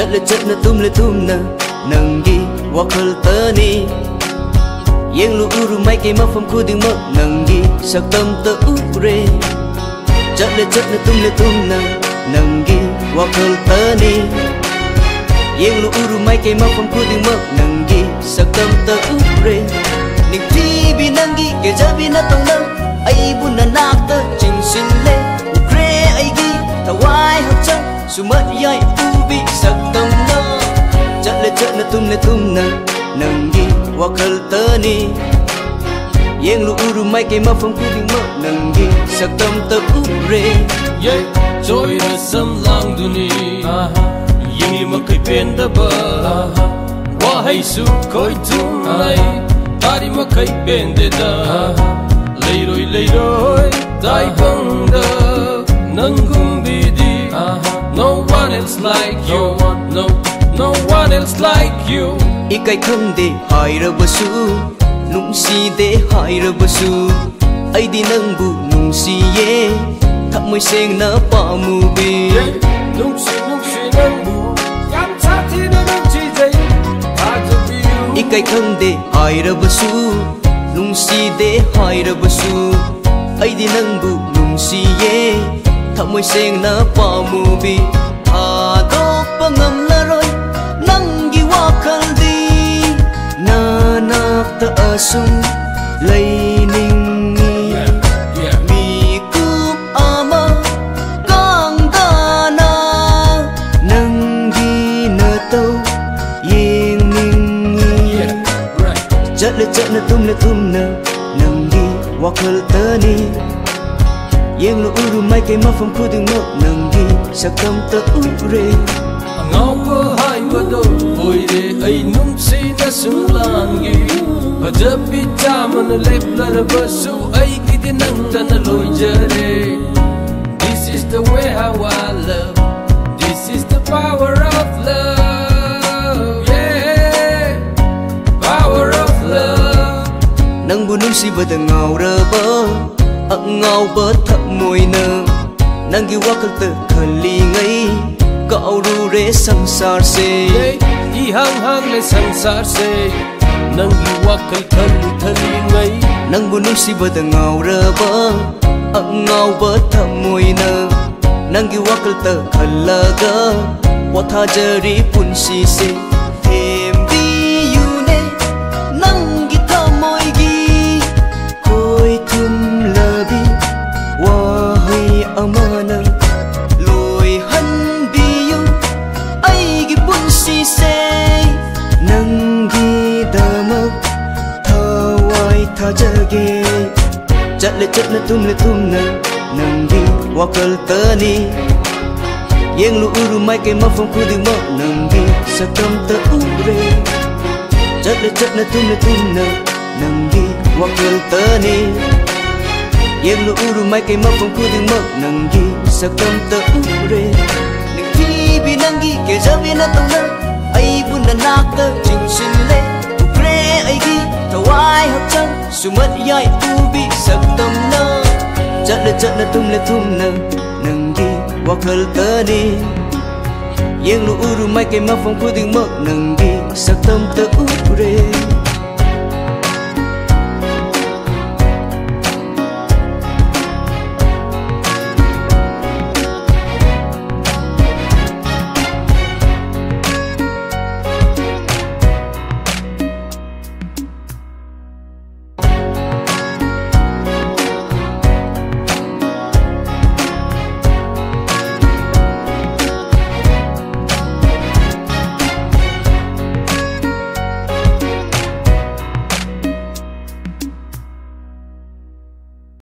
chất lên chất na tum lên tum na nâng đi wa khul tơ ni yang lu uru, mai ke ma phom khu ding mok nâng đi, sắc tâm tơ u re chất lên chất na tum lên tum na nâng đi wa khul tơ ni yang lu uru, mai ke ma phom khu ding mok nâng đi, sắc tâm tơ u re ning thi bi nâng đi ke ja bi na tong nâng. Ai bu na nak tơ, chinh xin lê. U re ai gi thawai hak chang sumat yai u na tum le tum na nang gi wa khal ta ni yeng lu uru mai ke ma phong ku ding ma nang gi sak tam ta u re ye joy na sam lang du ni. Yeng li ma bên pen da ba wa hai su coi tu nai tari ma kai bên de da lei roi lei roi tai bang da nang gum bi đi, no one else like you. no no one else like you. Ikai khande hairabasu nungsi de hairabasu aidi nangbu nungsiye thamoi sengna pamubi nungsi nungsi nangbu yam chati na nungsi jai hajabiyu ikai khande hairabasu nungsi de hairabasu aidi nangbu nungsiye thamoi sengna pamubi adok pangamlaroi nangi ta sung lấy ninh nghi. Mi cúp a mơ, con ta na nâng ghi nơ tâu, yên ninh nghi. Chất lệ chất nơ tum nơ tum nơ nâng ghi hoặc hờ tơ ni. Yên lô u mai cây mơ, phong khu đường mơ, nâng ghi sắc tâm tơ u rê. Ngao mơ hai mơ đôi vội để ấy nung si ta xuống lan ghi ꯐꯖꯕꯤ ꯆꯥꯃꯅ ꯂꯦꯞꯂꯔꯕꯁꯨ ꯑꯩꯒꯤꯗꯤ ꯅꯪꯇꯅ ꯂꯣꯏꯖꯔꯦ This is the way how I love This is the power of love Yeah Power of love Nangbu nungsibada ngauraba Ang ngauba thap moina Nangi wakal ta khali ngai Kaurure samsar se ihang hang le sansar se nangi wakal thali thali ngai Nangbu nungsibada ngauraba Ang ngauba thap moina Nangi wakal ta khalaga Wathajari phun si si. 터져게 thum 짤레 thum 툼나 nâng đi qua cơn tơ ni. Yên lũ uru mai cây mập phong khu đường mơ nâng đi, sa cầm tơ u rê. Chất lệ chất nơ thum nơ thum nơ nâng đi qua cơn tơ ni. Yên lũ uru mai cây mập phong khu đường mơ nâng đi, sa cầm tơ u rê. Nâng đi bi nâng đi kể ra bi nơ tông nơ ai buồn nơ nạc tơ chinh sinh lệ u rê ai đi tawai hak chang Sumat yai ubi saktam na Chatle chatna tumle tumna Nangi wakal đi Yang lu uru mai ke mafam phong phú tiếng mơ, nâng ure